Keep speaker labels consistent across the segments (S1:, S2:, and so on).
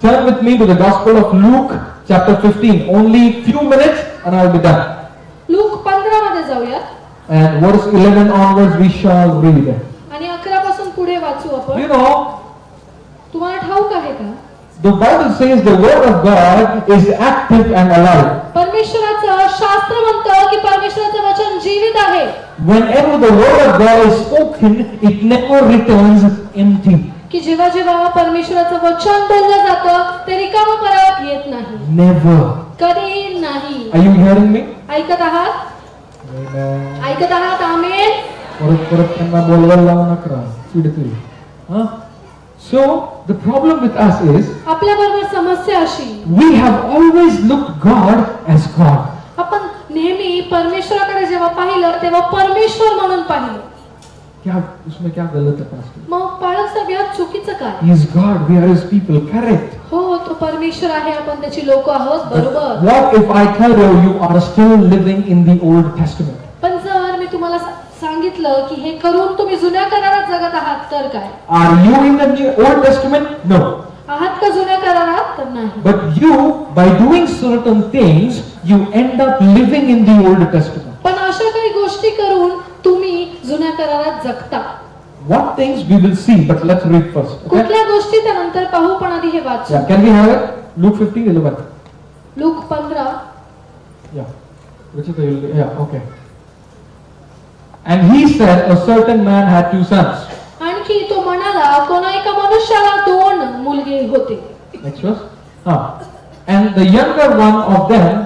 S1: Turn with me to the Gospel of Luke, chapter 15. Only few minutes and I'll be done.
S2: Luke पंधरा मध्ये जाऊया
S1: And verse 11 onwards we shall read.
S2: आणि अकरा पासून पुढे वाचू आपण
S1: You know,
S2: तुम्हाला ठाऊक आहे का
S1: the Bible says the Word of God is active and alive.
S2: परमेश्वराचं शास्त्र म्हणतं की परमेश्वराचं वचन जीवित आहे
S1: Whenever the Word of God is spoken, it never returns empty.
S2: की जेव्हा जेव्हा परमेश्वराचं वचन बोललं जातं ते रिकामं परत येत नाही
S1: Never.
S2: कधी नाही? ऐकत आहात. ऐकत आहात आमेन
S1: परत परत त्यांना बोलवायला लावू नका चिडतील? So the problem with us is
S2: आपल्या बरोबर समस्या अशी
S1: we have always looked God as God.
S2: आपण नेहमी परमेश्वराकडे जेव्हा पाहिलं तेव्हा परमेश्वर म्हणून पाहिलं
S1: क्या उसमें क्या गलत है पास्टर
S2: मग पाळसा व्यात चुकीचं काय?
S1: Is God we are his people correct
S2: हो तो परमेश्वर आहे आपण त्याची लोक आहोत बरोबर.
S1: What if I tell you you are still living in the Old Testament
S2: पण जर मी तुम्हाला सांगितलं की हे करून तुम्ही जुन्या करारात जगत आहात तर काय?
S1: Are you in the Old Testament no
S2: आहात का जुन्या करारात? तर नाही.
S1: But you by doing certain things you end up living in the Old Testament
S2: पण अशा काही गोष्टी करून जुन्या करारात जगता
S1: What things we will see, but let's read first. Okay?
S2: कुठल्या गोष्टी त्यानंतर पाहू पण आधी हे वाचू
S1: Yeah, can we have it? Luke 15, 11.
S2: Luke पंधरा
S1: Yeah. Ruchita, you'll- yeah, okay. And he said, a certain man had two sons.
S2: आणखी तो म्हणाला कोणा एका मनुष्याला दोन मुलगे होते
S1: Next verse. Ah. And the younger one of them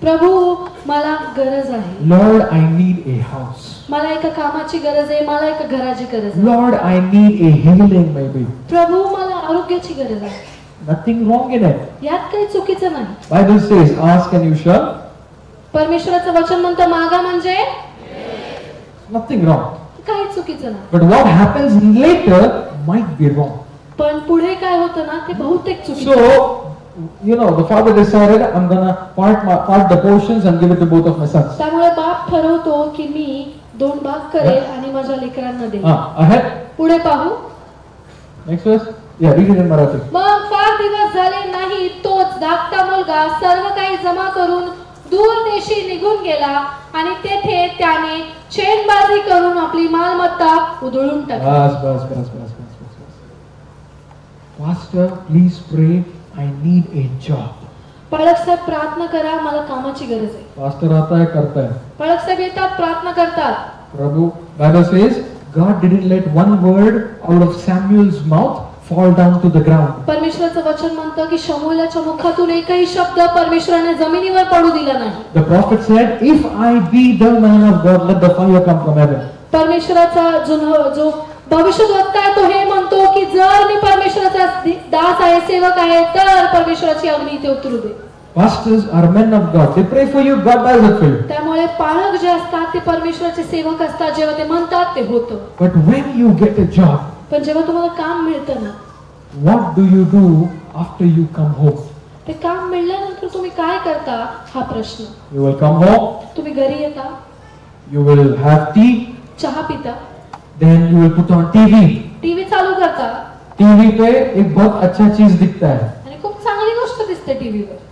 S2: प्रभू मला गरज आहे.
S1: Lord I need a house
S2: मला एका कामाची गरज आहे मला एका घराची गरज आहे.
S1: Lord I need a health maybe
S2: प्रभू मला आरोग्याची गरज आहे.
S1: नथिंग रॉंग इन इट
S2: यात काही चुकीचं नाही.
S1: Bible says ask and you shall
S2: परमेश्वराचं वचन म्हणतं मागा म्हणजे?
S1: नथिंग रॉंग
S2: काही चुकीचं नाही.
S1: But what happens later might be wrong
S2: पण पुढे काय होतं ना ते बहुतेक चुकीचं
S1: so You know, the father decided, I'm gonna part my part the portions and give it to both of my sons.
S2: त्यामुळे बाप ठरवतो की मी दोन भाग करेल आणि माझ्या लेकरांना देईल
S1: Ah, ahead.
S2: पुढे पाहू
S1: Next verse. Yeah, read it in Marathi.
S2: मग फार दिवस झाले नाही तोच धाकटा मुलगा सर्व काही जमा करून दूर देशी निघून गेला आणि तेथे त्याने चेनबाजी करून आपली मालमत्ता उधळून टाकली
S1: bas, bas, bas, bas, bas, bas. Pastor, please pray. I need a job
S2: पालक साहेब प्रार्थना करा मला कामाची गरज आहे.
S1: पास्टर आता करताय?
S2: पालक साहेब येतात प्रार्थना करतात.
S1: प्रभू Bible says God didn't let one word out of Samuel's mouth fall down to the ground
S2: परमेश्वराचं वचन म्हणतं की शमूलाच्या मुखातून एकही शब्द परमेश्वराने जमिनीवर पडू दिला नाही.
S1: The prophet said if I be the man of God let the fire come from heaven
S2: परमेश्वराचा जो जो भविष्यवक्ता आहे तो हे म्हणतो की जर मी परमेश्वराचा दास आहे सेवक आहे तर परमेश्वराची अग्नी इथे उतरू दे.
S1: Pastors are men of God. They pray for you, God does it for you.
S2: त्यामुळे पाळक जे असतात ते परमेश्वराचे सेवक असतात. जेव्हा ते म्हणतात ते होतं.
S1: But when you get a job,
S2: पण जेव्हा तुम्हाला काम मिळतं ना
S1: what do you do after you come home?
S2: ते काम मिळाल्यानंतर तुम्ही काय करता हा प्रश्न.
S1: You will come home,
S2: तुम्ही घरी येता.
S1: You will have tea,
S2: चहा पिता.
S1: Then you will put on TV.
S2: TV चालू करता?
S1: टीवी पे एक बहुत अच्छा चीज दिखता है.
S2: आणि खूप चांगली गोष्ट दिसते टीव्हीवर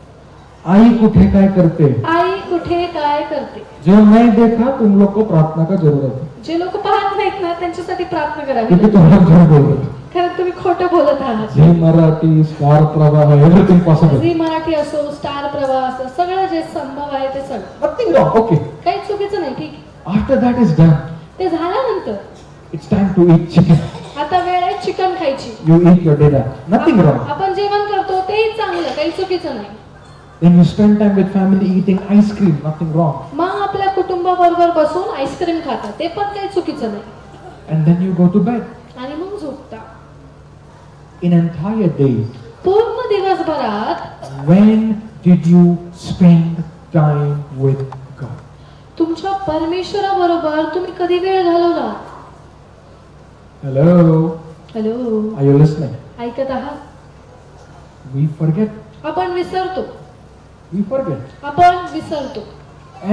S1: आई कुठे काय करते?
S2: आई कुठे काय करते?
S1: जो नहीं देखा तुम लोग को प्रार्थना का जरूरत है.
S2: जे लोक पाहत नाहीत ना त्यांच्यासाठी प्रार्थना
S1: क्योंकि
S2: करावी
S1: तुम लोग झूठ बोल रहे हो
S2: कारण तुम्ही खोटं बोलत आहात.
S1: Zee Marathi Star Pravah everything possible
S2: Zee Marathi असो स्टार प्रवाह असो सगळं जे संभव आहे ते सगळं.
S1: नथिंग रॉंग ओके
S2: काही चुकीचं नाही ठीक.
S1: आफ्टर दैट इज डन
S2: ते झाल्यानंतर
S1: it's time to eat chicken
S2: आता वेळ आहे चिकन खायची.
S1: You eat your dinner nothing wrong
S2: आपण जेवण करतो तेही चांगलं काही चुकीचं नाही.
S1: Then you spend time with family eating ice cream, nothing wrong.
S2: मग आपल्या कुटुंबाबरोबर बसून आईस्क्रीम खाता. ते पण काही चुकीचं नाही.
S1: And then you go to bed.
S2: आणि मग झोपता.
S1: In entire day,
S2: पूर्ण दिवसभरात
S1: when did you spend time with God?
S2: तुमच्या परमेश्वराबरोबर तुम्ही कधी वेळ घालवला
S1: Hello?
S2: Hello
S1: Are you listening?
S2: ऐकत आहात
S1: We forget.
S2: आपण विसरतो
S1: We forget.
S2: आपण विसरतो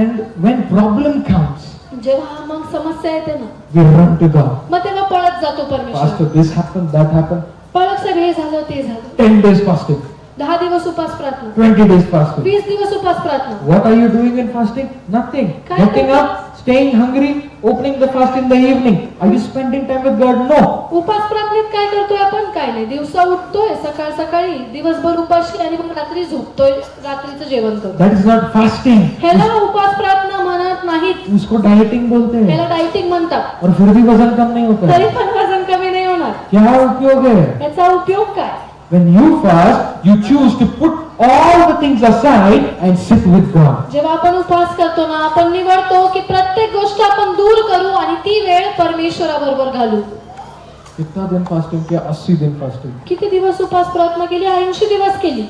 S1: And when problem comes,
S2: जेव्हा मग समस्या येते ना
S1: we run to God.
S2: मग तेव्हा पळत जातो परमेश्वर
S1: Pastor, this happened, that happened.
S2: पळत हे झालं ते झालं
S1: 10 days fasting,
S2: दहा दिवस उपास प्रार्थना
S1: 20 days fasting.
S2: वीस दिवस उपास प्रार्थना
S1: What are you doing in fasting? Nothing.
S2: Kind
S1: Getting
S2: of-
S1: up, staying hungry, opening the fast in the evening. Are you spending time with God? No.
S2: उपास प्रार्थनेत काय करतोय आपण काय नाही दिवसा उठतोय सकाळ सकाळी दिवसभर उपाशी आणि मग रात्री झोपतोय रात्रीचं जेवण करतो
S1: That is not fasting.
S2: ह्याला उपास प्रार्थना म्हणत नाहीत
S1: उसको डाइटिंग बोलते हैं
S2: ह्याला डायटिंग म्हणतात
S1: और फिर भी वजन कम नहीं होता
S2: तरी पण वजन कमी नाही होणार
S1: क्या उपयोग है
S2: याचा उपयोग काय
S1: When you fast, you choose to put all the things aside and sit with God.
S2: जेव्हा आपण उपवास करतो ना आपण निवडतो की प्रत्येक गोष्ट आपण दूर करू आणि ती वेळ परमेश्वराबरोबर घालू.
S1: कितना दिन फास्टिंग किया? अस्सी दिन फास्टिंग
S2: किती दिवस उपास प्रार्थना केली? ऐंशी दिवस केली.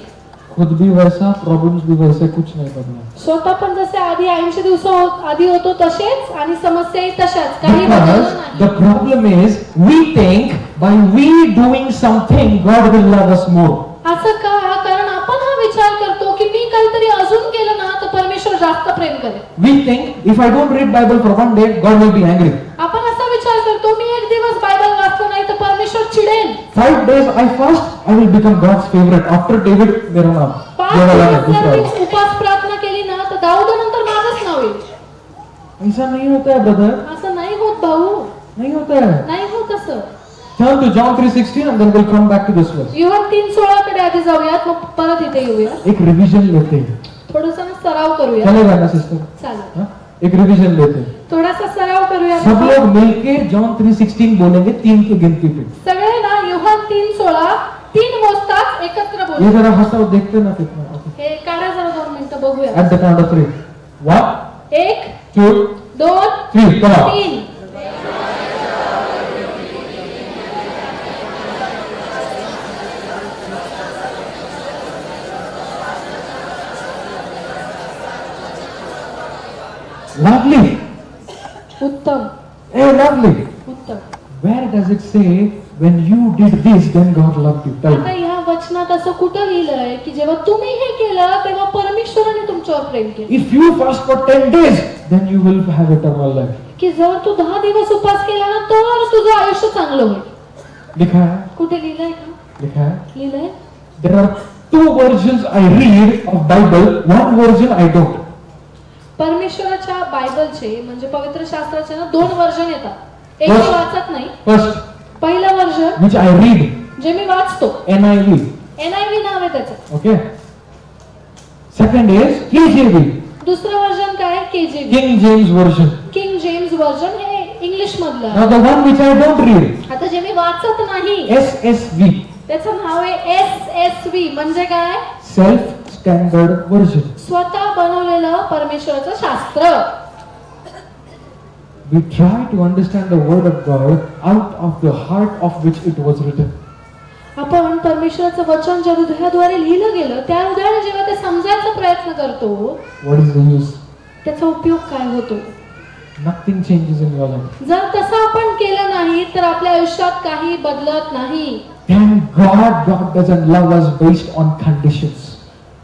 S1: खुद भी वैसा प्रॉब्लम्स भी वैसे कुछ नहीं बदला
S2: स्वतः पण जसे आधी ऐंशी दिवस आधी होतो तसेच आणि समस्याही तशाच. काही
S1: Because
S2: नाही.
S1: the problem is we think by we doing something God will love us more.
S2: असं का? कारण आपण हा विचार करतो की मी काहीतरी अजून केलं ना तर परमेश्वर जास्त प्रेम करेल.
S1: We think if I don't read Bible for one day, God will be angry.
S2: आपण असा विचार करतो मी एक दिवस बायबल वाचतो नाही तर परमेश्वर चिडेल
S1: Five days I fast, I will become God's favorite. After David, मेरा नाम. देवाला
S2: उपास प्रार्थना केली ना तर दाऊदानंतर माझंच नाव येईल.
S1: ऐसा नहीं होता है ब्रदर
S2: असं नाही होत भाऊ.
S1: नहीं होता है
S2: नाही होत असं.
S1: Turn to John 3:16 and then we'll come back to this verse.
S2: तीन सोळा कडे आधी जाऊयात मग परत इथे येऊया
S1: एक रिवीजन लेते. हैं
S2: थोडासा सराव करूया
S1: चलेगा ना सिस्टर
S2: चालेल?
S1: एक रिविजन लेते हैं।
S2: थोड़ा सा सराव करूया
S1: सब लोग मिलके जॉन 3:16 बोलेंगे तीन की गिनती पे।
S2: सगळे ना योहान 3:16 तीन मोस्ताक एकत्र बोल.
S1: ये जरा हसाव देखते ना कितना
S2: हे। काढा जरा दोन मिनिटं बघूया.
S1: At the count of
S2: 3
S1: 1
S2: 1
S1: 2 2 3
S2: 3
S1: Lovely.
S2: उत्तम
S1: Hey, lovely.
S2: उत्तम
S1: Where does it say when you did this, then God loved you? Tell
S2: आता
S1: me.
S2: ह्या वचनात असं कुठं लिहिलंय की जेव्हा तुम्ही हे केलं तेव्हा परमेश्वराने तुमच्यावर प्रेम केलं
S1: If you fast for 10 days, then you will have eternal life.
S2: की जर तू दहा दिवस उपास केला ना तर तुझं आयुष्य चांगलं होईल
S1: लिखा है
S2: कुठे लिहिलंय का
S1: लिखा है
S2: लिहिलंय
S1: There are two versions I read of Bible, one version I don't.
S2: परमेश्वराच्या बायबलचे म्हणजे पवित्र शास्त्राचे ना दोन वर्जन येतात. एक मी. वाचत नाही. पहिलं वर्जन
S1: which I read,
S2: जे मी वाचतो.
S1: NIV.
S2: एनआयव्ही नाव आहे त्याचं.
S1: Okay. Second is KJV,
S2: दुसरं वर्जन काय? KJV
S1: King James Version.
S2: King James version हे इंग्लिश मधलं
S1: one which I don't read,
S2: आता जे मी वाचत नाही.
S1: SSV,
S2: त्याचं नाव आहे एस एस व्ही म्हणजे काय?
S1: Self Standard Version.
S2: स्वतः बनवलेलं परमेश्वराचं शास्त्र
S1: We try to understand the Word of God out of the heart of which it was written.
S2: आपण परमेश्वराचं वचन ज्या हृदयाद्वारे लिहिलं गेलं त्या हृदयाने जेव्हा ते समजायचा प्रयत्न करतो
S1: What is the use?
S2: त्याचा उपयोग काय होतो
S1: Nothing changes in your life.
S2: जर तसं आपण केलं नाही तर आपल्या आयुष्यात काही बदलत नाही
S1: Thank God God doesn't love us based on conditions.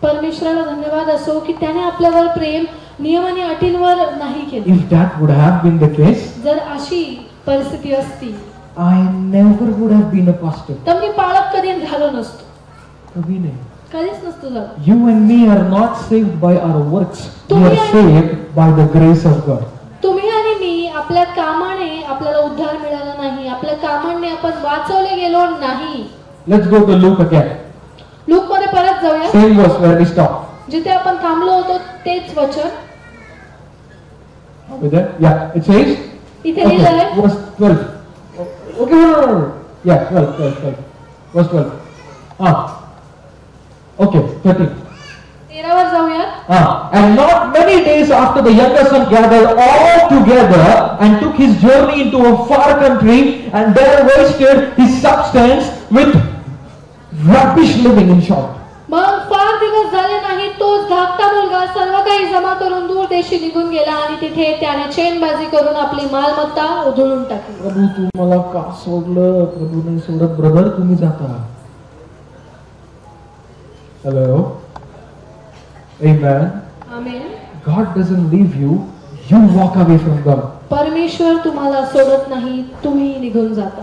S2: परमेश्वराला धन्यवाद असो की त्याने आपल्यावर प्रेम नियम आणि अटींवर नाही केले
S1: If that would have been the case,
S2: जर अशी परिस्थिती असती
S1: I never would have been a pastor.
S2: तर मी पाळक कधी झालो नसतो
S1: कभी नहीं.
S2: कधीच नसतो झालो
S1: You and me are not saved by our works. We
S2: तुम्ही
S1: are
S2: आणि-
S1: saved by the grace of God.
S2: तुम्ही आणि मी आपल्या कामाने आपल्याला उद्धार मिळाला नाही आपल्या कामाने आपण वाचवले गेलो नाही
S1: Let's go to Luke again.
S2: Luke मध्ये परत जाऊया
S1: Same verse where we stopped.
S2: जिथे आपण थांबलो होतो तेच वचन
S1: Are we there? Yeah. It says.
S2: इथे लिहिलं
S1: Okay.
S2: आहे
S1: Verse 12. Okay. No, no, no, no. Yeah. 12, 12, 12. Verse 12. Ah. Okay. 13.
S2: तेरावर जाऊयात
S1: Ah, and not many days after the younger son gathered all together and took his journey into a far country and there wasted his substance with rubbish living in short.
S2: मग फार दिवस झाले नाही तोच धाकटा मुलगा सर्व काही जमा करून दूर देशी निघून गेला आणि तिथे त्याने चेनबाजी करून आपली मालमत्ता उधळून टाकली.
S1: प्रभू तू मला का सोडलं? प्रभू नाही सोडत. ब्रदर तुम्ही जाता. Hello Amen.
S2: Amen
S1: God doesn't leave you, you walk away from God.
S2: परमेश्वर तुम्हाला सोडत नाही तुम्ही निघून जाता.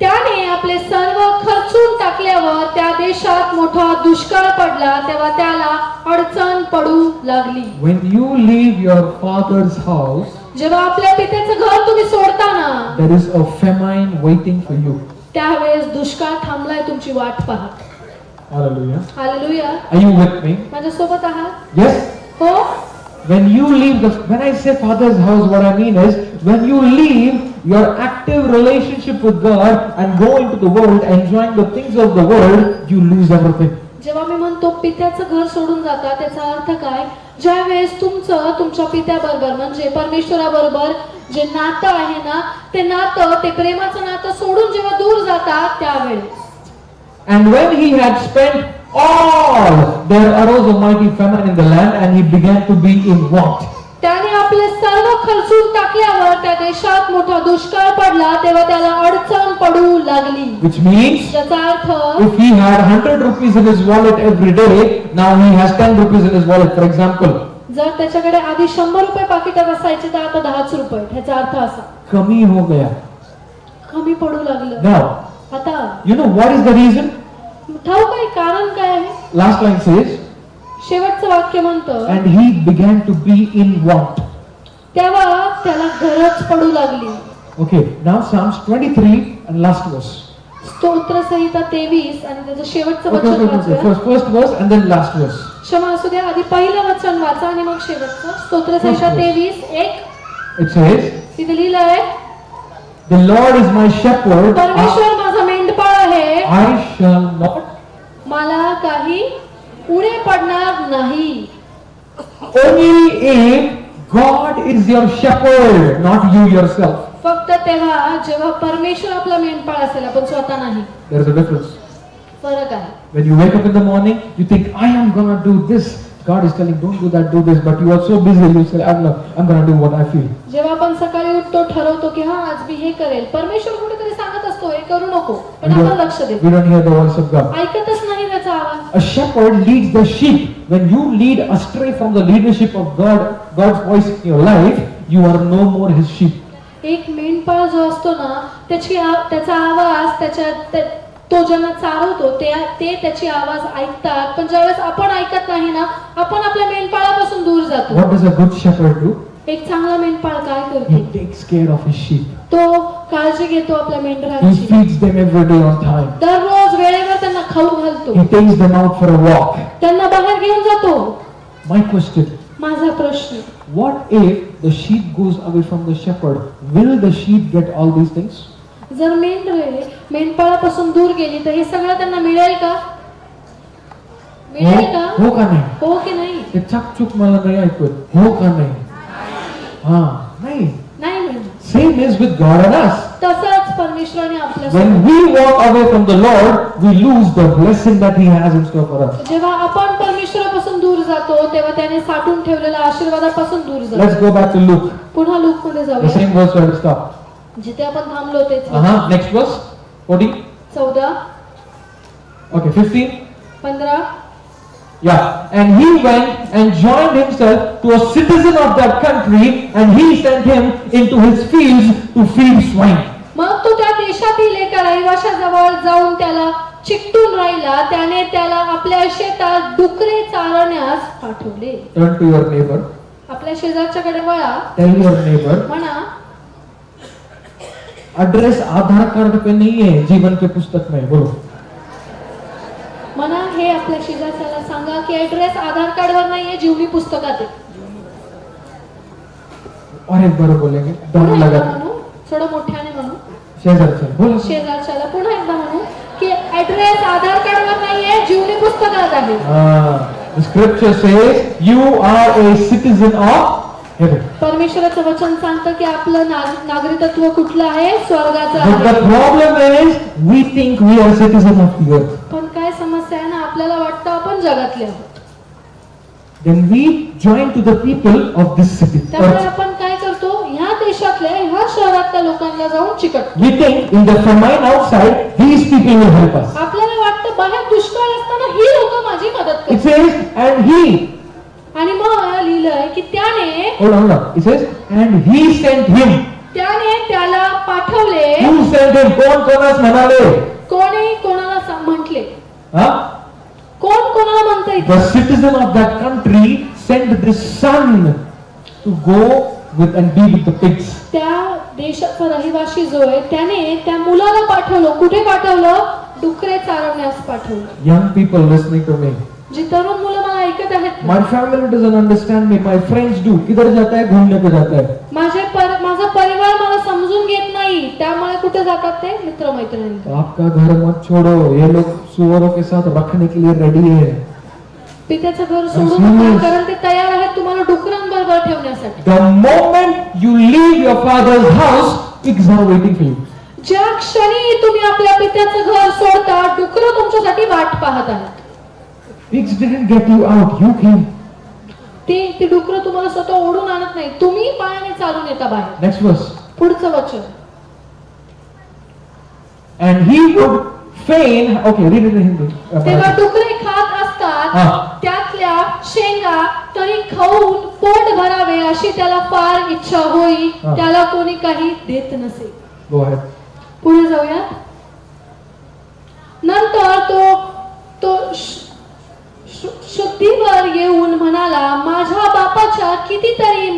S2: त्याने आपले सर्व खर्चून टाकल्यावर त्या देशात मोठा दुष्काळ पडला तेव्हा त्याला अडचण पडू लागली
S1: When you leave your father's house,
S2: जेव्हा आपल्या पित्याचं घर तुम्ही सोडता ना
S1: there is a famine waiting for you.
S2: त्यावेळेस दुष्काळ थांबलाय तुमची वाट पहा
S1: Hallelujah.
S2: Hallelujah
S1: Are you with me?
S2: माझ्या सोबत आहात
S1: Yes?
S2: हो
S1: When you leave the, when I say father's house, what I mean is, when you leave your active relationship with God and go into the world, enjoying the things of the world, you lose everything.
S2: जेव्हा मी म्हणतो पित्याचं घर सोडून जाता त्याचा अर्थ काय ज्या वेळेस तुमचं तुमच्या पित्याबरोबर म्हणजे परमेश्वराबरोबर जे नातं आहे ना ते नातं ते प्रेमाचं नातं सोडून जेव्हा दूर जातात त्यावेळेस
S1: And when he had spent all, there arose a mighty famine in the land, and he began to be in want.
S2: त्याने आपले सर्व खर्चून टाकल्यावर त्या देशात मोठा दुष्काळ पडला तेव्हा त्याला अडचण पडू लागली.
S1: विच मीन्स
S2: याचा अर्थ
S1: if he had hundred rupees in his wallet every day now he has ten rupees in his wallet for example
S2: जर त्याच्याकडे आधी शंभर रुपये पाकिट असायचे तर आता दहाच रुपये. ह्याचा अर्थ असा.
S1: कमी हो गया.
S2: कमी पडू लागलं.
S1: ना
S2: आता
S1: you know what is the reason
S2: ठाऊ काय कारण काय आहे?
S1: लास्ट लाईन सेज
S2: शेवटचं वाक्य म्हणतो
S1: and he began to be in want
S2: तेव्हा त्याला गरज पडू लागली.
S1: Okay now Psalms twenty three and last verse
S2: स्तोत्र संहिता तेवीस आणि त्याचं शेवटचं वचन वाचा.
S1: First verse and then last verse
S2: क्षमा असू द्या आधी पहिलं वचन वाचा आणि मग शेवटचं. स्तोत्र संहिता तेवीस एक.
S1: इट सेज
S2: तिथे लिहिलं आहे
S1: the Lord is my shepherd
S2: परमेश्वर माझा मेंढपाळ आहे.
S1: आय शॅल नॉट
S2: मला काही उणे पडणार नाही
S1: Only if God is your shepherd, not you yourself.
S2: फक्त तेव्हा जेव्हा परमेश्वर आपला मेंढपाळ असेल आपण स्वतः नाही
S1: There is a difference.
S2: फरक आहे
S1: When you wake up in the morning, you think, I am gonna do this. God is telling, don't do that, do this. But you are so busy, you say, I'm not, I'm gonna do what I feel.
S2: जेव्हा आपण सकाळी उठतो ठरवतो की हा आज मी हे करेल परमेश्वर कुठेतरी सांगत असतो हे करू नको पण आपण लक्ष देतो
S1: we don't hear the voice of God.
S2: आवाज
S1: A shepherd leads the sheep. When you lead astray from the leadership of God, God's voice in your life, you are no more his sheep.
S2: एक मेंढपाळ जो असतो ना त्याची त्याचा आवाज त्याच्या त्या- तो ज्यांना चालवतो ते ते त्याची आवाज ऐकतात पण ज्यावेळेस आपण ऐकत नाही ना आपण आपल्या मेंढपाळापासून दूर जातो
S1: What does a good shepherd do?
S2: एक चांगला मेंढपाळ काय करतो
S1: takes care of his sheep.
S2: तो काळजी घेतो आपल्या
S1: He
S2: मेंढरांची
S1: feeds them every day on time.
S2: दररोज वेळेवर त्यांना खाऊ घालतो
S1: He takes them out for a walk.
S2: त्यांना बाहेर घेऊन जातो
S1: My question,
S2: माझा प्रश्न
S1: what if the sheep goes away from the shepherd? Will the sheep get all these things?
S2: जर मेंढरे मेंढपाळापासून दूर गेली तर हे सगळं त्यांना मिळेल का मिळेल का
S1: हो का नाही
S2: हो की नाही
S1: ते चकचूक मला नाही ऐकत हो का नाही हा नाही
S2: नाही मिळणार
S1: same is with God and us
S2: तसंच परमेश्वराने आपल्या
S1: When we walk away from the Lord, we lose the blessing that He has in store for us.
S2: जेव्हा आपण परमेश्वरापासून दूर जातो तेव्हा त्याने साठवून ठेवलेल्या आशीर्वादापासून दूर जातो
S1: Let's go back to Luke,
S2: पुन्हा लूकमध्ये
S1: the
S2: जाऊया
S1: same verse where we stopped.
S2: जिथे आपण थांबलो तेच
S1: Uh huh. Next verse, 40.
S2: चौदा
S1: Okay, 15. Yeah, and he went and joined himself to a citizen of that country, and he sent him into his fields to feed swine.
S2: मग तो त्या देशातही लेकर आई वाशा जवळ जाऊन त्याला चिकटून राहिला. त्याने त्याला आपल्या शेतात डुकरे चारण्यास पाठवले.
S1: टर्न टू युअर नेबर
S2: आपल्या शेजारच्याकडे वळा.
S1: टेल युअर नेबर
S2: म्हणा.
S1: ऍड्रेस आधार कार्ड पे नाहीये जीवन के पुस्तक नाही बरोबर
S2: म्हणा हे आपल्या शेजारच्याला सांगा की ऍड्रेस आधार कार्डवर नाहीये जीवनी पुस्तकात
S1: और एक बार बोलेंगे लगा
S2: थोडं मोठ्याने म्हणू.
S1: शेजारच्या बोला.
S2: शेजारच्याला पुन्हा एकदा म्हणू की ऍड्रेस आधार कार्डवर नाहीये जीवनी पुस्तकात आहे.
S1: you are a citizen of heaven.
S2: परमेश्वराचं वचन सांगतं की आपलं नाग- नागरिकत्व कुठलं आहे? स्वर्गाचं
S1: citizen of the earth.
S2: पण काय आपल्याला वाटतं आपण जगातले आहोत
S1: Then we join to the people of this city.
S2: त्यामुळे. आपण काय करतो ह्या देशातल्या ह्या शहरातल्या लोकांना जाऊन चिकट
S1: We think in the famine outside, these people will help us.
S2: आपल्याला वाटतं बाहेर दुष्काळ असताना ही लोक माझी मदत
S1: It says, and he,
S2: आणि मग लिहिलंय की त्याने
S1: hold on, on. It says, and he sent him.
S2: त्याने त्याला पाठवले
S1: Who sent him? कोण कोणास म्हणाले?
S2: कोणी कोणाला म्हंटले
S1: Huh?
S2: कोण कोणाला म्हणताय
S1: the citizen of that country send the son to go with and be with the pigs
S2: त्या देशाचा रहिवासी जो आहे त्याने त्या मुलाला पाठवलं. कुठे पाठवलं? डुकरे चारवण्यास पाठवलं.
S1: Young people listening to me
S2: जी तरुण मुलं मला ऐकत आहेत.
S1: My family doesn't understand me my friends do किधर जात आहे घुमण्याकडे जात आहे
S2: माझे माझा परि समजून घेत नाही त्यामुळे कुठे जातात ते मित्रमैत्रिणी
S1: तो आपका घर मत छोड़ो ये लोग सुअरों के साथ रखने के लिए रेडी है
S2: पित्याचं घर सोडू नका कारण ते तयार आहेत तुम्हाला डुकरांबरोबर ठेवण्यासाठी
S1: The moment you leave your father's house, pigs are waiting for you.
S2: ज्या क्षणी तुम्ही आपल्या पित्याचं घर सोडता डुकर तुमच्यासाठी वाट पाहत आहेत
S1: Pigs didn't get you out. You came.
S2: ते ती डुकर तुम्हाला स्वतः ओढून आणत नाही तुम्ही पायाने चालून येता बाहेर
S1: Next verse.
S2: पुढचं वचन
S1: would feign. Okay, read it in Hindi. Uh,
S2: तेव्हा. डुकरे खात असतात
S1: हा.
S2: त्यातल्या शेंगा तरी खाऊन पोट भरावे अशी त्याला फार इच्छा होई
S1: हा.
S2: त्याला कोणी काही देत नसे. पुढे जाऊया नंतर तो तो शुद्धीवर येऊन म्हणाला माझ्या बापाच्या कितीतरी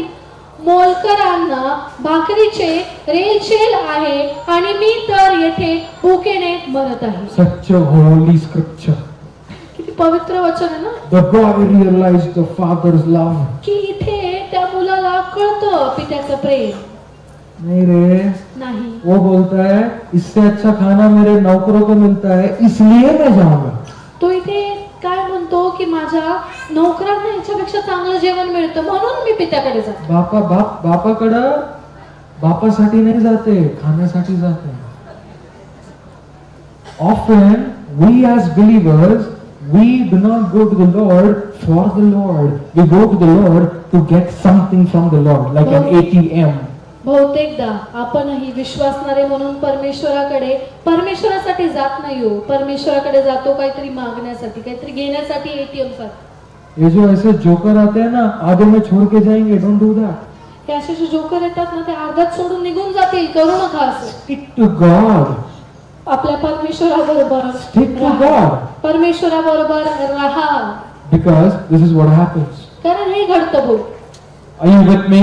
S2: मोलकरांना भाकरीचे रेलचेल आहे आणि मी तर येथे भुकेने मरत आहे.
S1: a holy scripture.
S2: किती पवित्र वचन आहे ना?
S1: The boy realized the father's love.
S2: की इथे त्या मुलाला कळतं पित्याचं प्रेम.
S1: नहीं रे.
S2: नाही.
S1: वो बोलता है इससे अच्छा खाना मेरे नौकरों को मिलता है इसलिए मैं जाऊंगा.
S2: तो इथे की माझ्या नोकरांना याच्यापेक्षा चांगलं जेवण मिळतं म्हणून मी पित्याकडे जातो
S1: बापा बाप बापाकडं बापासाठी नाही जाते खाण्यासाठी जाते often we as believers we do not go to the lord for the lord we go to the lord to get something from the lord like an atm
S2: बहुतेकदा आपणही विश्वासणारे म्हणून परमेश्वराकडे परमेश्वरासाठी जात नाही हो. परमेश्वराकडे जातो काहीतरी मागण्यासाठी काहीतरी घेण्यासाठी एटीएमसाठी.
S1: ये जो ऐसे जोकर आते हैं ना आधे में छोड़ के जाएंगे डोंट डू दैट
S2: हे असे जे जोकर येतात ना ते अर्ध्यात सोडून निघून जातील करू नका असं.
S1: Stick to god.
S2: आपल्या परमेश्वराबरोबर
S1: to
S2: राहा.
S1: God.
S2: परमेश्वराबरोबर राहा.
S1: Because this is what happens.
S2: कारण हे घडतं भाऊ.
S1: Are you with me?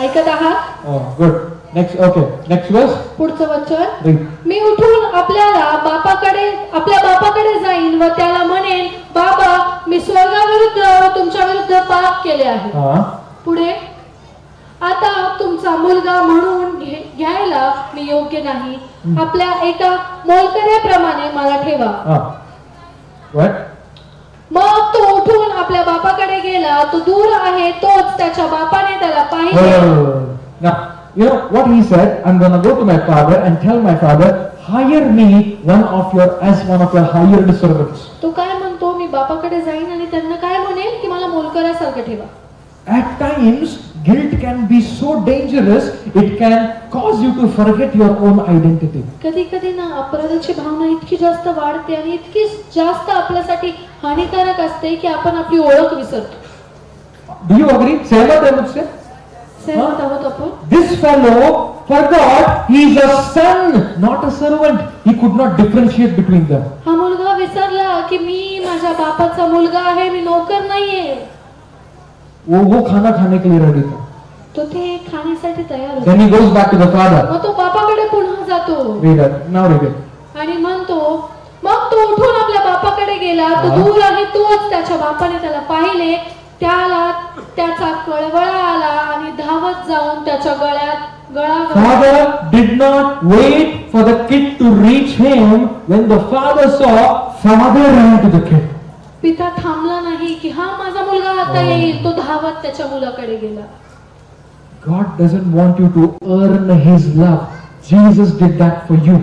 S2: ऐकत आहात?
S1: Good. Next okay. Next verse?
S2: पुढचं वचन? मी उठून आपल्याला बापाकडे आपल्या बापाकडे जाईन व त्याला म्हणेन बाबा मी स्वर्गाविरुद्ध व तुमच्या विरुद्ध पाप केले आहे.
S1: हा.
S2: पुढे आता तुमचा मुलगा म्हणून घ्यायला मी योग्य नाही. आपल्या एका मोलकऱ्याप्रमाणे मला ठेवा. मग तो उठून गेला तो दूर आहे तोच त्याच्या बापाने त्याला पाहिले.
S1: Now, you know what he said? I'm gonna go to my father and tell my father, hire me one of your as one of your hired servants.
S2: तो काय म्हणतो मी बापाकडे जाईन आणि त्यांना काय म्हणेल की मला मोलकऱ्यासारखं ठेवा
S1: At times, guilt can be so dangerous, it can cause you to forget your own identity.
S2: कधी कधी ना अपराधाची भावना इतकी जास्त वाढते आणि इतकी जास्त आपल्यासाठी हानिकारक असते की आपण आपली ओळख विसरतो
S1: Do you agree? सहमत है मुझसे?
S2: सहमत आहोत आपण
S1: This fellow forgot he is a son, not a servant. He could not differentiate between them.
S2: हा मुलगा विसरला की मी माझ्या बापाचा मुलगा आहे मी नोकर नाहीये
S1: वो वो खाना खाने के लिए रेडी था.
S2: तो ते खाण्यासाठी तयार होता
S1: Then he goes back to the father.
S2: मग तो बापाकडे पुन्हा जातो
S1: Read it. Now read it.
S2: आणि म्हणतो मग तो उठून आपल्या बापाकडे गेला तो. दूर आहे तोच त्याच्या बापाने त्याला पाहिले त्याला त्याचा कळवळा आला आणि धावत जाऊन त्याच्या गळ्यात गळा गळा
S1: Father did not wait for the kid to reach him. When the father saw, father ran to the kid.
S2: पिता थांबला नाही की हा माझा मुलगा आता
S1: हो.
S2: येईल तो धावत त्याच्या मुलाकडे गेला
S1: God doesn't want you to earn his love. Jesus did that for you.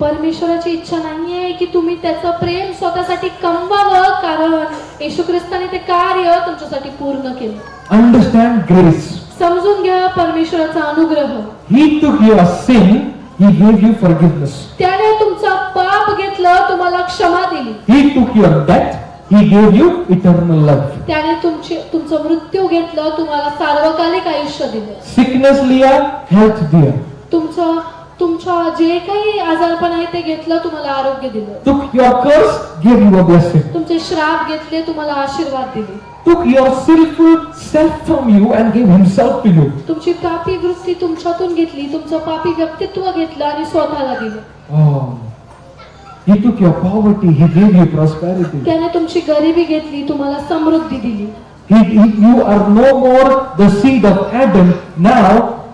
S2: परमेश्वराची इच्छा नाहीये की तुम्ही त्याचं प्रेम स्वतःसाठी कमवावं कारण येशू ख्रिस्ताने ते कार्य तुमच्यासाठी पूर्ण केलं
S1: Understand grace.
S2: समजून घ्या परमेश्वराचा अनुग्रह
S1: He took your sin, he gave you forgiveness.
S2: त्याने तुमचा पाप घेतलं तुम्हाला क्षमा दिली
S1: He took your death, he gave you eternal life.
S2: त्याने तुमचे तुमचं मृत्यू घेतलं तुम्हाला सार्वकालिक आयुष्य दिलं
S1: Sickness लिया, health दिया.
S2: तुमचं तुमच्या जे काही आजारपण आहे ते घेतलं तुम्हाला आरोग्य दिलं
S1: Took your curse, gave you a blessing.
S2: तुमचे श्राप घेतले तुम्हाला आशीर्वाद दिले
S1: Took your sinful self from you and gave himself to you.
S2: तुमची पापी वृत्ती तुमच्यातून घेतली तुमचं पापी व्यक्तित्व घेतलं आणि स्वतःला दिलं
S1: Oh. He took your poverty, he gave you prosperity.
S2: त्याने तुमची गरिबी घेतली तुम्हाला समृद्धी दिली
S1: He, he, you are no more the seed of Adam. Now,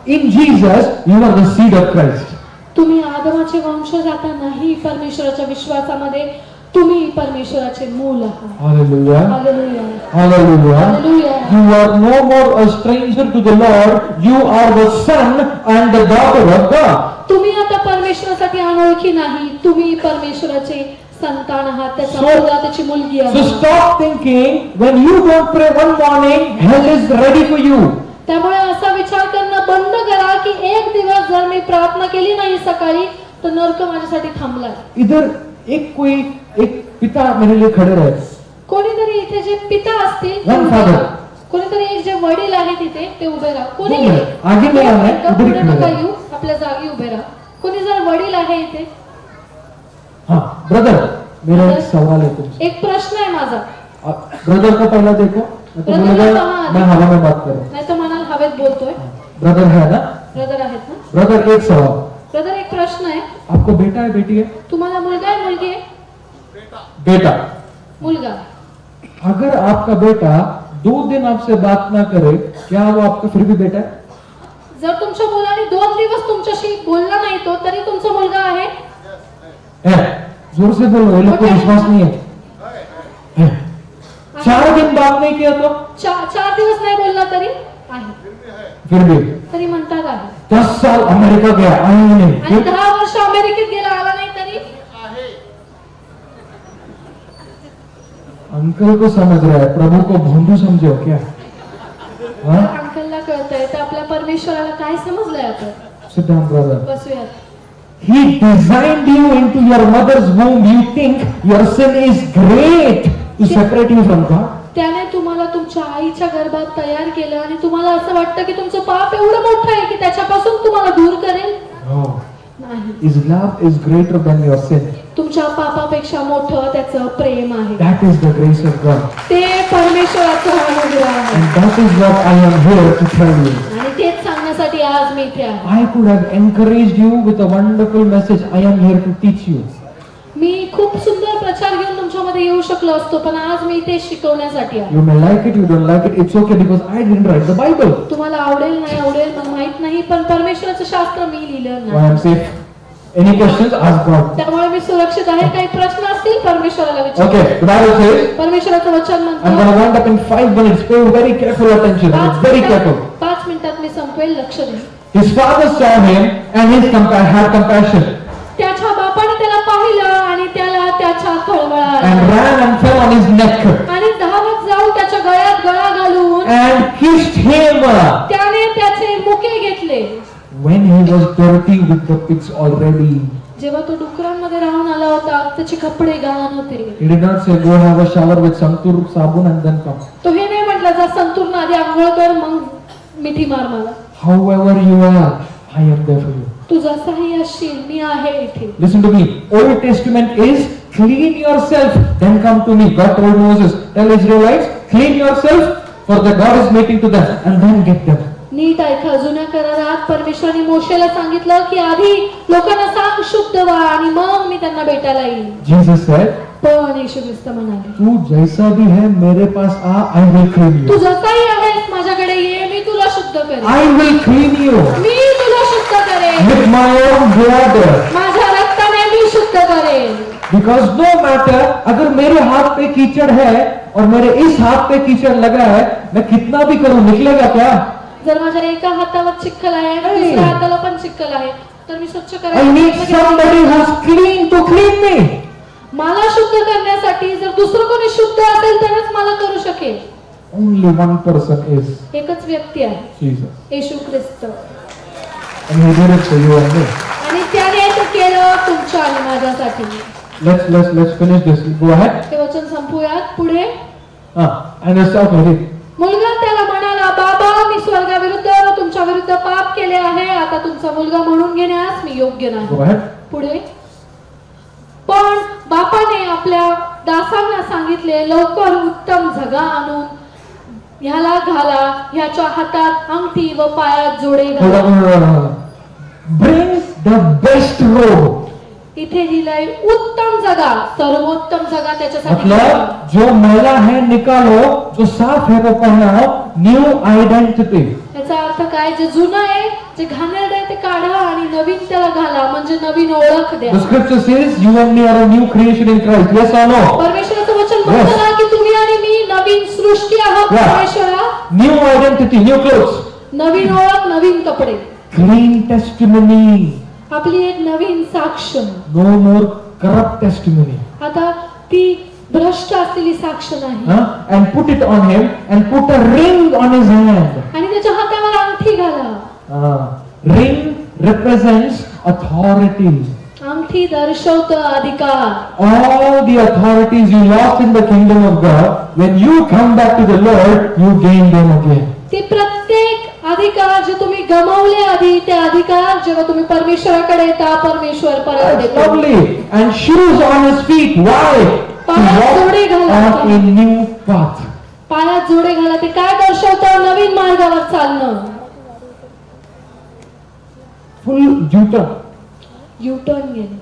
S1: in Jesus, you are the seed of Christ.
S2: तुम्ही आदमाचे वंश जाता नाही परमेश्वराच्या विश्वासामध्ये तुम्ही परमेश्वराचे मूल आहात.
S1: You are the son and the daughter
S2: तुम्ही आता परमेश्वरासाठी अनोळखी नाही. तुम्ही परमेश्वराचे संतान आहात. त्याची मुलगी आहे.
S1: Stop thinking when you don't pray one morning hell is ready for you
S2: त्यामुळे असा विचार करणं बंद करा की एक दिवस जर मी प्रार्थना केली नाही सकाळी तर नरक माझ्यासाठी थांबलाय.
S1: इधर एक कोई एक पिता मेरे लिए खड़े रहे।
S2: कोणीतरी इथे जे पिता असतील ते. कोणीतरी एक जे वडील आहेत इथे ते उभे राहा. कोणी
S1: आहे.
S2: पुढे. नका येऊ आपल्या जागी उभे राहा. कोणी जर वडील आहे इथे?
S1: हाँ ब्रदर मेरा एक सवाल है तुमसे।
S2: एक प्रश्न आहे माझा.
S1: ब्रदर को पहला देखो मैं तो मैं हवा में बात कर रहा
S2: नाही हवेत बोलतोय.
S1: हूँ ब्रदर है ना?
S2: ब्रदर आहेत ना?
S1: ब्रदर एक सवाल.
S2: ब्रदर एक प्रश्न आहे.
S1: आपको बेटा है बेटी है?
S2: तुम्हाला मुलगा आहे मुलगी आहे?
S1: बेटा.
S2: मुलगा.
S1: अगर आपका बेटा दो दिन आपसे बात ना करे क्या वो आपका फिर भी बेटा है?
S2: जर तुमच्या मुलाने दोन दिवस तुमच्याशी बोलला नाही तो तरी तुमचा मुलगा आहे?
S1: है. जोर से बोलो ये लोग को. विश्वास नहीं है. है. चार दिन बात नहीं किया तो?
S2: चार चार दिवस नाही बोलला तरी?
S1: फिर भी।
S2: तरी म्हणतात आहे.
S1: दस साल अमेरिका गया ही
S2: आणि
S1: फिर
S2: दहा वर्ष अमेरिकेत गेला आला नाही तरी?
S1: अंकल को समझ रहा है प्रभु को भोंदू समझो क्या? हाँ?
S2: अंकलला कळतंय तर आपल्या परमेश्वराला काय समजलंय आपण?
S1: Down, brother.
S2: बसूयात.
S1: He designed you into your mother's womb. You think your sin is great to separate you from God?
S2: त्याने तुम्हाला तुमच्या आईच्या गर्भात तयार केलं आणि तुम्हाला असं वाटतं की तुमचं पाप एवढं मोठं आहे की त्याच्यापासून तुम्हाला दूर करेल. नाही
S1: His love is greater than your sin.
S2: तुमच्या पापापेक्षा मोठं त्याचं प्रेम आहे
S1: That is the grace of God.
S2: ते परमेश्वराचं अनुग्रह आहे
S1: And that is what I am here to tell you.
S2: आणि तेच सांगण्यासाठी आज मी इथे आहे
S1: I could have encouraged you with a wonderful message. I am here to teach you.
S2: मी खूप सुंदर प्रचार घेऊन येऊ शकलो असतो पण आज मी इथे शिकवण्यासाठी आहे
S1: You may like it, you don't like it. It's okay because I didn't write the Bible.
S2: तुम्हाला आवडेल नाही आवडेल मला माहीत नाही पण परमेश्वराचं शास्त्र मी लिहिलं नाही
S1: am safe. Any questions? Ask God.
S2: त्यामुळे मी सुरक्षित आहे काही प्रश्न असतील परमेश्वराला विचार
S1: the Bible says,
S2: परमेश्वराचं वचन म्हणतो
S1: five minutes. Pay very careful attention.
S2: पाच
S1: Very careful.
S2: मिनिटात पाच मिनिटात मी संपवेल लक्ष दे
S1: His father saw him and his compa- had compassion
S2: त्याच्या बापाने त्याला पाहिलं आणि त्याच्या
S1: and ran and fell on his neck
S2: आणि धावत जाऊन त्याच्या गळ्यात गळा घालून
S1: and kissed him
S2: त्याने त्याचे मुके घेतले
S1: when he was dirty with the pigs already.
S2: जेव्हा तो डुकरांमध्ये राहून आला होता त्याचे कपडे घाण होते
S1: He did not say, Go have a shower with Santur Sabun and then come.
S2: तो हे नाही म्हटलं जा संतूर्ण आधी आंघोळ कर मग मिठी मार मला
S1: However you are, I am there for you.
S2: तू जसाही असशील मी आहे इथे
S1: Listen to me. Old Testament is clean yourself, then come to me. God told Moses, Tell Israelites, clean yourself, for the God is making to them, and then get them.
S2: नीट ऐका जुन्या करारात परमेश्वराने मोशेला सांगितलं की आधी लोकांना सांग शुद्ध व्हा आणि मग मी त्यांना भेटायला येईल
S1: Jesus said,
S2: पण येशू ख्रिस्त म्हणाले
S1: तू जैसा भी है मेरे पास आ I will clean
S2: to
S1: you
S2: जसाही आहेस माझ्याकडे ये मी तुला शुद्ध करेन
S1: आई विल क्लीन यू
S2: मी
S1: own blood.
S2: माझ्या रक्ताने मी शुद्ध करेन
S1: Because no matter अगर मेरे हाथ पे कीचड़ है और मेरे इस हाथ पे कीचड़ लगा है मैं कितना भी करूं निकलेगा क्या
S2: जर माझ्या एका हातावर चिखल आहे आणि. दुसऱ्या हाताला पण चिखल आहे तर मी स्वच्छ
S1: I need
S2: करायला
S1: somebody who's clean to clean me.
S2: मला शुद्ध करण्यासाठी जर दुसरं कोणी शुद्ध असेल तरच मला करू शकेल
S1: Only one person is
S2: एकच व्यक्ती आहे
S1: Jesus.
S2: Yeshu Christ
S1: And he did it for you and me.
S2: आणि त्याने ते केलं तुमच्या आणि माझ्यासाठी
S1: Let's let's let's finish this. Go ahead.
S2: ते वचन संपूयात पुढे
S1: Ah, and it.
S2: मुलगा त्याला म्हणाला बाबा मी स्वर्गाविरुद्ध व तुमच्या विरुद्ध पाप केले आहे आता तुमचा मुलगा म्हणून घेण्यास मी योग्य
S1: Go
S2: नाही
S1: ahead.
S2: पुढे पण बापाने आपल्या दासांना सांगितले लवकर उत्तम झगा आणून ह्याला घाला ह्याच्या हातात अंगठी व पायात जोडे. इथे लिहिलंय उत्तम जगा सर्वोत्तम जगा त्याच्यासाठी
S1: मतलब जो मैला है निकालो जो साफ है वो पहनाओ न्यू आइडेंटिटी
S2: याचा अर्थ काय जे जुनं आहे जे घाणेरडं आहे ते काढा आणि नवीन त्याला घाला म्हणजे नवीन ओळख द्या
S1: The scripture says you and me are a new creation in Christ. Yes or no?
S2: परमेश्वराचं वचन. म्हणतं ना की तुम्ही नवीन सृष्टी
S1: न्यू आयडेंटिटी न्यू क्लोथ
S2: नवीन ओळख नवीन कपडे.
S1: क्लीन टेस्टिमनी
S2: आपली एक नवीन साक्ष.
S1: नो मोर करप्ट टेस्टिमनी
S2: आता ती भ्रष्ट असलेली साक्ष नाही.
S1: And put it on him and put ring on
S2: आणि त्याच्या हातावर अंगठी घाला.
S1: रिंग रिप्रेझेंट्स अथॉरिटीज
S2: अंगठी दर्शवत अधिकार
S1: All the authorities you lost in the kingdom of God, when you come back to the Lord, you gain them again.
S2: ते प्रत्येक अधिकार जे तुम्ही गमावले आधी ते अधिकार जेव्हा तुम्ही परमेश्वराकडे येता परमेश्वर परत
S1: That's
S2: देतो
S1: lovely. And shoes on his feet. Why? To
S2: पायात जोडे
S1: walk
S2: घाला.
S1: on a new path.
S2: पायात जोडे घाला ते काय दर्शवतं नवीन मार्गावर चालणं
S1: Full यू
S2: टर्न घेणे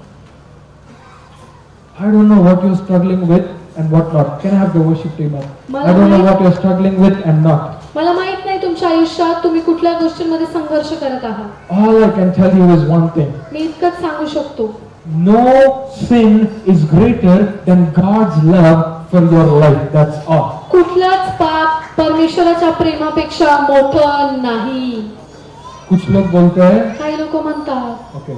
S1: I don't know what you struggling with and what not can have the worship team I don't know what you struggling with and not
S2: मला माहीत नाही तुमच्या आयुष्यात तुम्ही कुठल्या गोष्टींमध्ये संघर्ष करत आहात
S1: all I can tell you is one thing
S2: मी इतकंच सांगू शकतो
S1: no sin is greater than God's love for your life that's all
S2: कुठलाच पाप परमेश्वराच्या प्रेमापेक्षा मोठं नाही
S1: कुछ लोग बोलते हैं
S2: काही लोक म्हणतात
S1: ओके.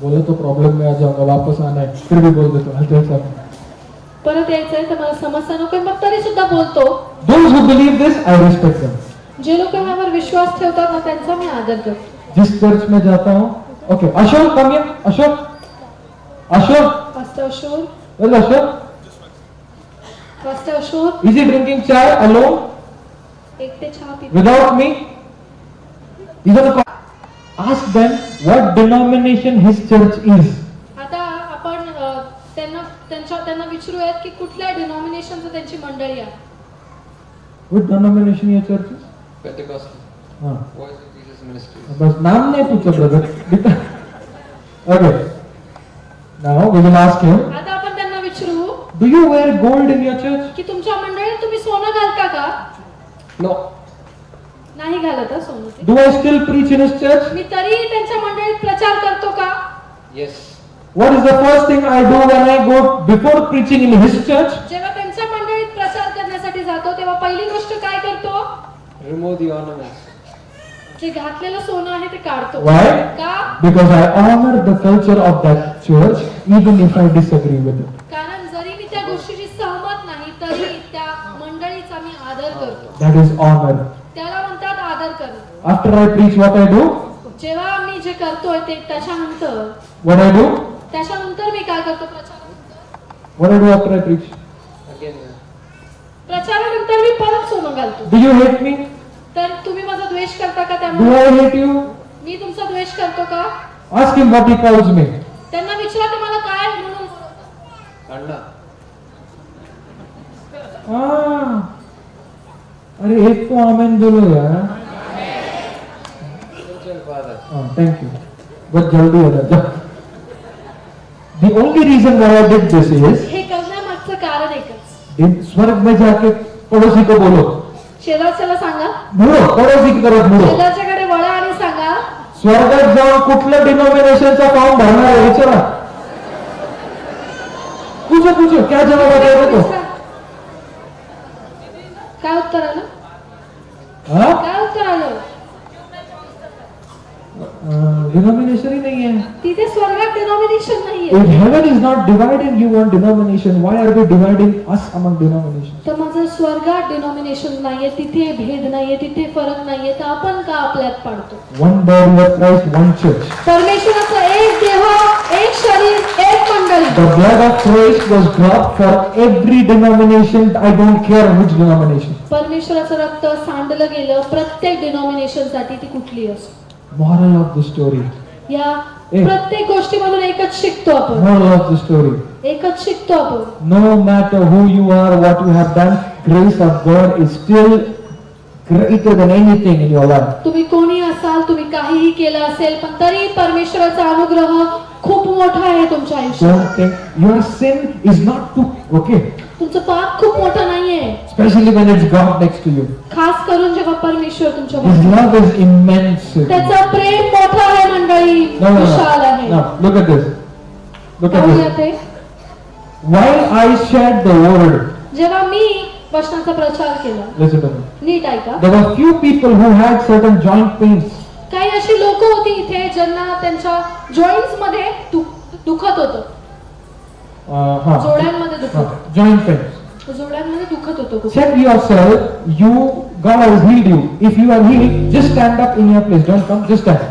S1: बोले तो प्रॉब्लम में आ जाऊंगा वापस आना है फिर भी बोल देता हूँ साहब
S2: परत यायचंय तर मला समस्या नको मग तरी सुद्धा बोलतो
S1: Those who believe this, I respect them.
S2: जे लोक ह्यावर विश्वास ठेवतात ना त्यांचा मी आदर करतो
S1: जिस चर्च में जाता हूँ okay Ashok come here. Ashok Ashok
S2: pastor ashore
S1: Where's Ashok?
S2: Pastor अशोर
S1: Is he drinking chai alone
S2: एकटे चहा
S1: without me? He's gonna call. Ask them what denomination his church is.
S2: आता आपण त्यांना त्यांच्या त्यांना विचारूयात की कुठल्या डिनॉमिनेशनचं त्यांची मंडळी आहे
S1: What denomination your church is?
S3: Pentecostal.
S1: हाँ
S3: Voice of Jesus Ministries.
S1: बस नाम नहीं पूछा brother okay now we will ask him
S2: आता आपण त्यांना विचारू
S1: do you wear gold in your church
S2: की तुमच्या मंडळीत तुम्ही सोनं घालता का
S3: No.
S2: नाही घालत हं सोनं ते.
S1: do I still preach in his church
S2: मी तरी त्यांच्या मंडळीत प्रचार करतो का
S3: Yes.
S1: what is the first thing I do when I go before preaching in his church
S2: जेव्हा त्यांच्या मंडळीत प्रचार करण्यासाठी जातो तेव्हा पहिली गोष्ट काय करतो
S3: Remove the ornaments.
S2: जे घातलेलं सोनं आहे ते काढतो
S1: Why?
S2: का
S1: because I honor the culture of that church even if I disagree with it
S2: कारण जरी मी त्या गोष्टीशी सहमत नाही तरी त्या मंडळीचा मी आदर करतो
S1: that is honor
S2: आदर करणं
S1: after I preach what I do?
S2: जेव्हा मी जे करतोय ते त्याच्यानंतर
S1: what I do?
S2: त्याच्यानंतर मी काय करतो? प्रचारानंतर.
S1: What I do after I preach?
S3: Again. uh,
S2: प्रचारानंतर मी परत सोनं घालतो.
S1: Do you hate me?
S2: तर तुम्ही माझा द्वेष करता का
S1: do
S2: त्यामुळे?
S1: I hate you?
S2: मी तुमचा द्वेष करतो का?
S1: Ask him what he calls me.
S2: त्यांना विचारा ते मला काय म्हणून.
S3: Anna.
S1: हाँ अरे एक तो आमेन बोलो यार हाँ थैंक यू बहुत जल्दी हो जाता The only reason why I did this is
S2: हे करण्यामागचं कारण एकच.
S1: in स्वर्ग में जाके पड़ोसी को बोलो.
S2: शेजारच्याला सांगा.
S1: मुड़ो पड़ोसी की तरफ मुड़ो
S2: शेजारच्याकडे वळा आणि सांगा.
S1: स्वर्गात जाऊन कुठल्या डिनॉमिनेशनचा फॉर्म भरणार आहे विचारा. पूछो पूछो क्या जवाब आता है तो?
S2: काय उत्तर आलं?
S1: हाँ
S2: काय उत्तर आलं?
S1: डिनॉमिनेशन ही नाहीये.
S2: तिथे स्वर्गात डिनॉमिनेशन नाहीये.
S1: If heaven is not divided you want denomination why are we dividing us among denomination
S2: तर माझं स्वर्गात डिनॉमिनेशन नाहीये तिथे भेद नाहीये तिथे फरक नाहीये तर आपण का आपल्यात पाडतो?
S1: One body of Christ one church
S2: परमेश्वराचं एक देह एक शरीर एक मंडळ.
S1: The blood of Christ was drop for every denomination I don't care which denomination
S2: परमेश्वराचं रक्त सांडलं गेलं प्रत्येक डिनॉमिनेशनसाठी ती कुठली असो.
S1: Moral of the story.
S2: या. प्रत्येक गोष्टीमधून एकच शिकतो आपण
S1: Moral of the story.
S2: एकच शिकतो आपण
S1: No matter who you are, what you have done, grace of God is still greater than anything in your life.
S2: तुम्ही कोणी असाल तुम्ही काहीही केलं असेल पण तरी परमेश्वराचा अनुग्रह खूप मोठा आहे तुमच्या आयुष्यात
S1: Don't think your sin is not too okay,
S2: तुमचं पाप खूप मोठं नाहीये.
S1: Specially when it's God next to you
S2: खास करून जेव्हा परमेश्वर तुमच्या
S1: पाशी
S2: आहे
S1: लव इज इमेंस
S2: त्याचा प्रेम मोठा आहे मंडळी. विशाल आहे.
S1: Look at this look at this why I share the word
S2: जेव्हा मी वचनाचा प्रचार केला
S1: लिसन
S2: नीट ऐका.
S1: There were few people who had certain joint pains
S2: काही अशी लोक होती इथे ज्यांना त्यांच्या जॉइंटमध्ये दुखत होतं. जोड्यांमध्ये दुखत
S1: Huh. Joint pains.
S2: जोड्यांमध्ये दुखत होतं खूप.
S1: Check yourself. You, God has healed you. If you are healed, just stand up in your place. Don't come. Just stand.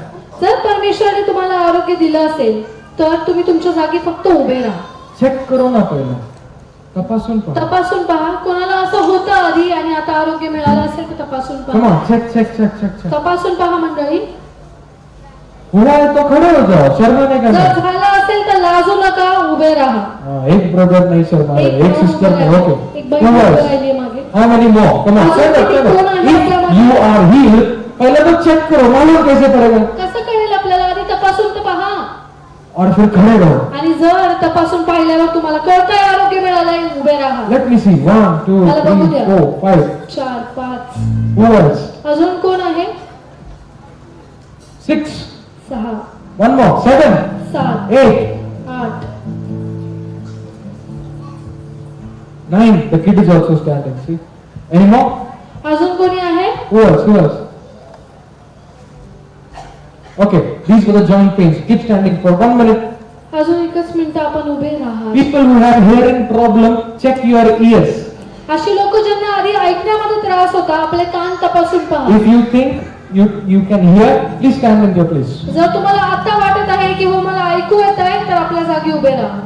S2: जर परमेश्वराने तुम्हाला आरोग्य दिलं असेल तर तुम्ही तुमच्या जागी फक्त उभे राहा
S1: चेक करो ना पहिला तपासून पहा
S2: तपासून पहा कोणाला असं होतं आधी आणि आता आरोग्य मिळालं असेल तर तपासून पहा तपासून पहा मंडळी
S1: हुआ है तो खड़े हो का
S2: जर
S1: नहीं?
S2: झालं असेल तर लाजू नका उभे राहा.
S1: एक ब्रदर नहीं शर्मा एक सिस्टर नहीं. ओके healed, पहले तो चेक करो मालूम कैसे पड़ेगा.
S2: कसं कळेल आपल्याला? आधी तपासून तर पहा.
S1: और फिर खड़े रहो.
S2: आणि जर तपासून पाहिल्यावर तुम्हाला कळतंय आरोग्य मिळालंय उभे राहा.
S1: Let me see one two
S2: मला बघू
S1: थ्री
S2: द्या.
S1: फोर फाइव
S2: चार पाच.
S1: Who else?
S2: अजून कोण आहे?
S1: Six.
S2: सहा
S1: One more. Seven.
S2: सात
S1: Eight.
S2: आठ
S1: Nine. The kid is also standing. See? Any more?
S2: अजून कोणी आहे?
S1: Who else? Okay. These were the joint pains. Keep standing for one minute.
S2: अजून एकच मिनिट आपण उभे राहा
S1: People who have hearing problem, check your ears.
S2: अशी लोक ज्यांना आधी ऐकण्यामध्ये त्रास होता आपले कान तपासून पहा
S1: If you think you you can hear, please stand in your place.
S2: जर तुम्हाला आता वाटत आहे किंवा मला ऐकू येत आहे तर आपल्या जागी उभे राहा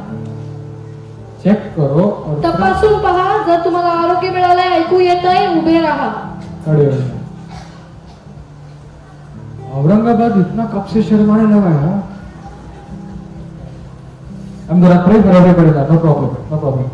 S1: Check करो
S2: तपासून पहा जर तुम्हाला आरोग्य मिळालंय ऐकू येत आहे उभे राहा
S1: हो। औरंगाबाद इतना कब से शर्माने लगा है हाँ? I'm gonna pray for everybody now. No problem. No problem.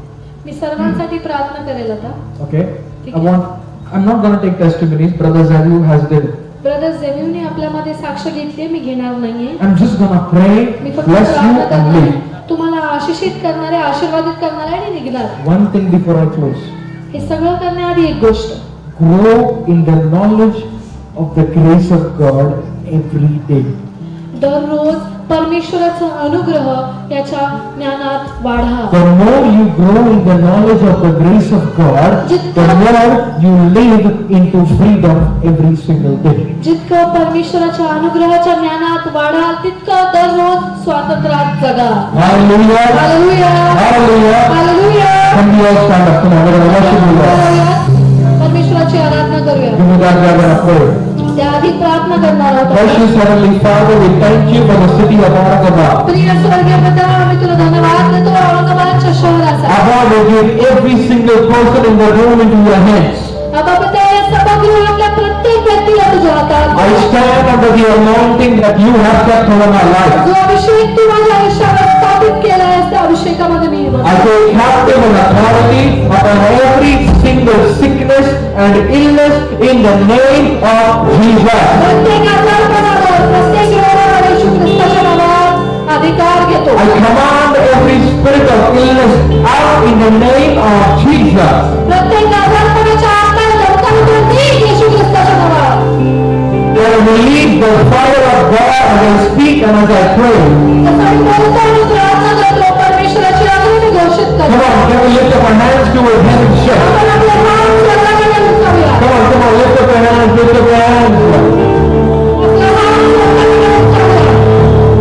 S2: मी सर्वांसाठी प्रार्थना करेल आता
S1: Okay.
S2: ठीक
S1: I
S2: है।
S1: want. I'm not gonna take testimonies. Brother Zalu has did.
S2: Brother जेमिवने आपल्यामध्ये साक्ष घेतली मी घेणार नाहीये
S1: I'm just gonna pray,
S2: मी फक्त
S1: bless you,
S2: प्रार्थना
S1: and
S2: करणार
S1: leave.
S2: तुम्हाला आशिषित करणारे आशीर्वादित करणारे आणि निघणार
S1: One thing before I close.
S2: हे सगळं करण्याआधी एक गोष्ट
S1: Grow in the knowledge of the grace of God every day.
S2: दररोज परमेश्वराचा अनुग्रह याच्या ज्ञानात वाढा
S1: The more you grow in the knowledge of the grace of God, the more you live into freedom every single day.
S2: जितकं परमेश्वराच्या अनुग्रहाच्या ज्ञानात वाढाल तितकं दररोज स्वातंत्र्यात जगा
S1: Hallelujah.
S2: Hallelujah
S1: Hallelujah.
S2: Hallelujah
S1: Can we all stand up?
S2: Hallelujah. परमेश्वराची आराधना करूया
S1: Give me that, we're gonna pray.
S2: त्याआधी प्रार्थना करणार आहोत
S1: Precious Heavenly Father, we thank you for the city of Aurangabad.
S2: प्रिय स्वर्गीय पिता आम्ही तुला धन्यवाद देतो औरंगाबादच्या शहराचा
S1: Abba, we give every single person in the room into your hands.
S2: बाबा पिता या सभागृहातल्या प्रत्येक व्यक्तीला तुझ्या हातात
S1: I stand under the anointing that you have kept over my life.
S2: जो अभिषेक तू माझ्या आयुष्यावर स्थापित केला
S1: I say captive and authority upon every single sickness and illness in the name of Jesus. I command every spirit of illness out in the name of Jesus.
S2: That
S1: I release the fire of God as I speak and as I pray come on can we lift up our hands?
S2: To our hands. Shut
S1: come on come on lift up your hands lift up your hands.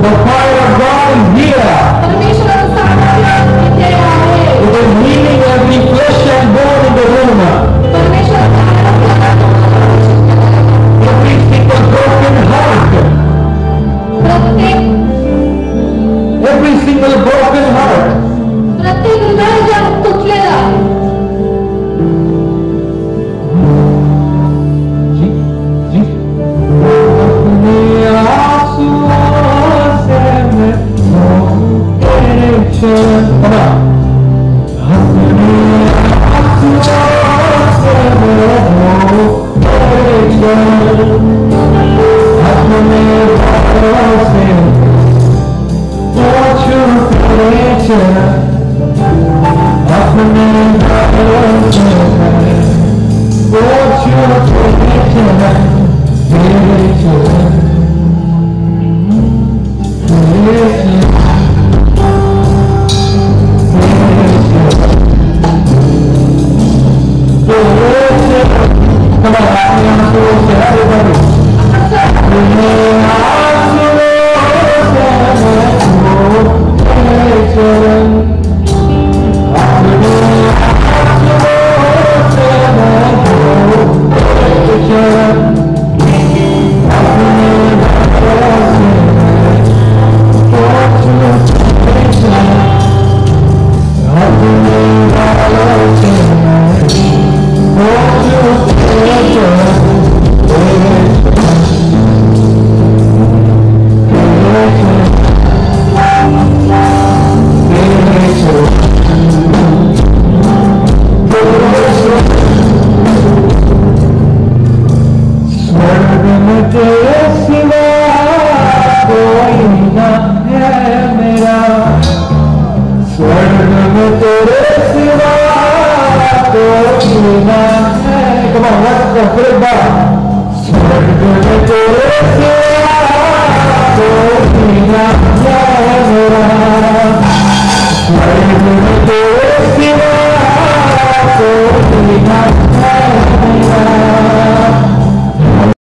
S1: The